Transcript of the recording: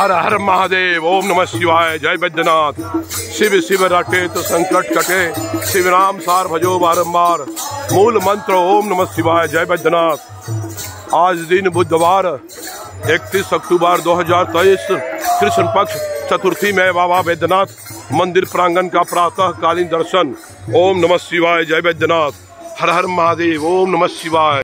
हर हर महादेव, ओम नमः शिवाय, जय बैद्यनाथ शिव शिव रटे तो संकट कटे, शिव राम सार भजो बारंबार मूल मंत्र, ओम नमः शिवाय, जय बैद्यनाथ आज दिन बुधवार 31 अक्टूबर 2023 कृष्ण पक्ष चतुर्थी में बाबा बैद्यनाथ मंदिर प्रांगण का प्रातः कालीन दर्शन। ओम नमः शिवाय, जय बैद्यनाथ हर हर महादेव, ओम नमः शिवाय।